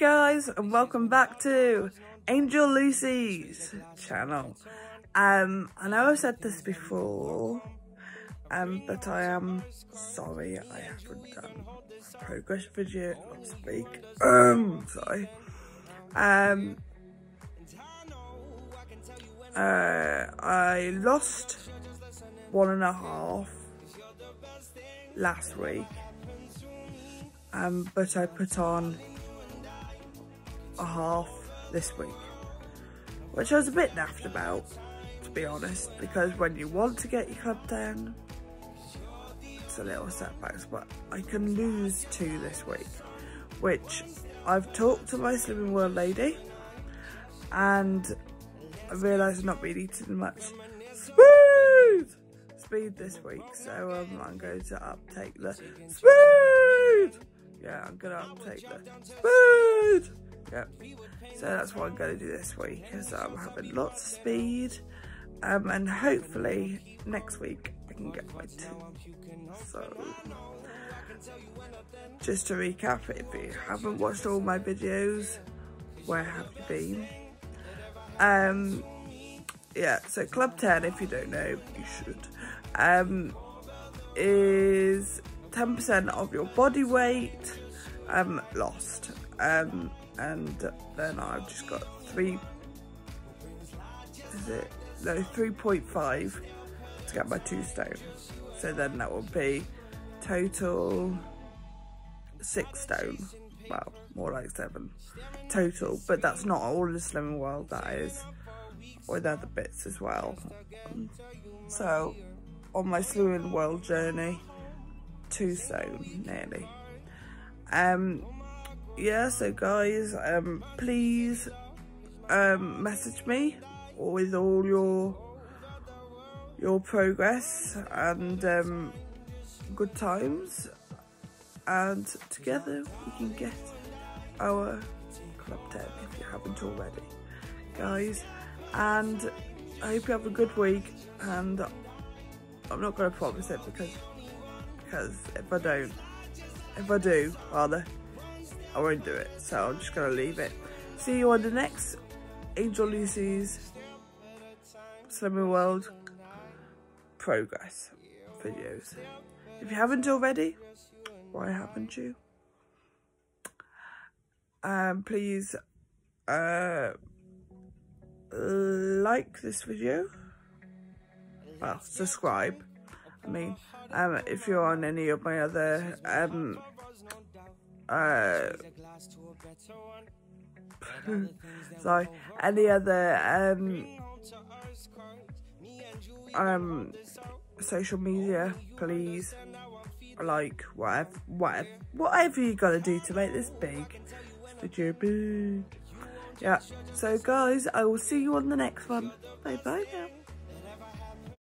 guys and welcome back to Angel Lucy's channel. Um, I know I've said this before, um, but I am sorry I haven't done a progress video, not speak, um, sorry. Um, uh, I lost one and a half last week, um, but I put on a half this week, which I was a bit naffed about, to be honest, because when you want to get your club down, it's a little setbacks, but I can lose two this week, which I've talked to my Slimming World lady, and I realised I'm not really eating much speed, speed this week, so um, I'm going to uptake the speed. Yeah, I'm to uptake the speed. So that's what I'm going to do this week, because I'm having lots of speed, um, and hopefully next week I can get my two. So, just to recap, if you haven't watched all my videos, where have you been? Um, yeah, so Club 10, if you don't know, you should, um, is 10% of your body weight um, lost. Um, and then I've just got three, is it? No, 3.5 to get my two stone. So then that will be total six stone. Well, more like seven total, but that's not all the Slimming World, that is with other bits as well. So on my Slimming World journey, two stone nearly. Um, yeah, so guys, um, please um, message me with all your your progress and um, good times. And together we can get our club 10 if you haven't already. Guys and I hope you have a good week and I'm not going to promise it because because if I don't if I do rather I won't do it. So I'm just going to leave it. See you on the next Angel Lucy's Slimming World progress videos. If you haven't already, why haven't you? Um, please uh, like this video. Well, subscribe. I mean, um, if you're on any of my other um, uh, sorry, any other um, um, social media, please, like, whatever, whatever, whatever you gotta do to make this big, video big. Yeah, so guys, I will see you on the next one. Bye bye now.